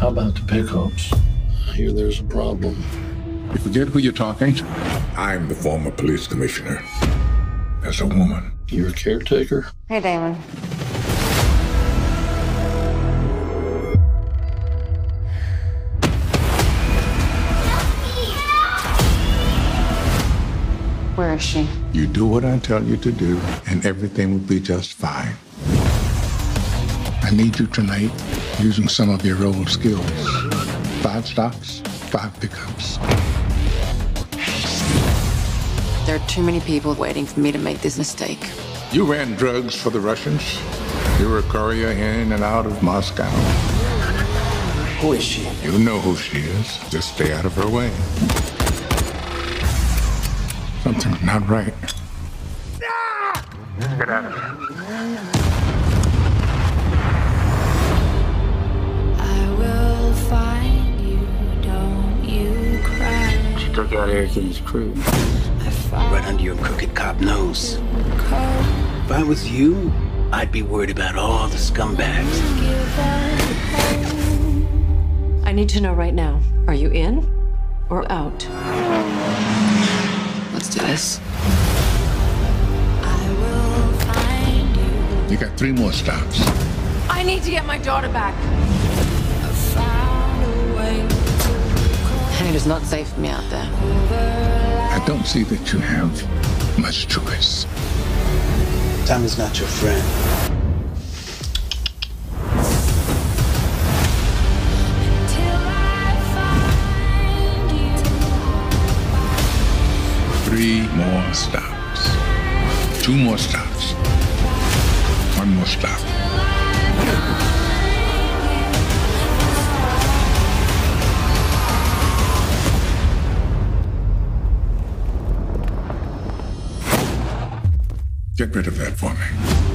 How about the pickups? I hear there's a problem. You forget who you're talking to? I'm the former police commissioner. As a woman. You're a caretaker? Hey, Damon. Where is she? You do what I tell you to do, and everything will be just fine. I need you tonight using some of your old skills. Five stops, five pickups. There are too many people waiting for me to make this mistake. You ran drugs for the Russians. You were a courier in and out of Moscow. Who is she? You know who she is. Just stay out of her way. Something's not right. Get out of here. Cry. She took out Erickson's crew. Right under your crooked cop nose. If I was you, I'd be worried about all the scumbags. I need to know right now. Are you in or out? Let's do this. I will find you. You got three more stops. I need to get my daughter back. And it is not safe for me out there. I don't see that you have much choice. Time is not your friend. till I find you. Three more stops. Two more stops. One more stop. Get rid of that for me.